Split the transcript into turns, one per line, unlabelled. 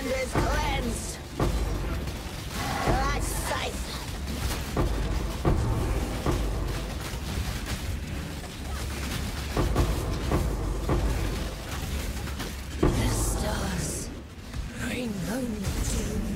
land is cleansed. That scythe. The stars bring only.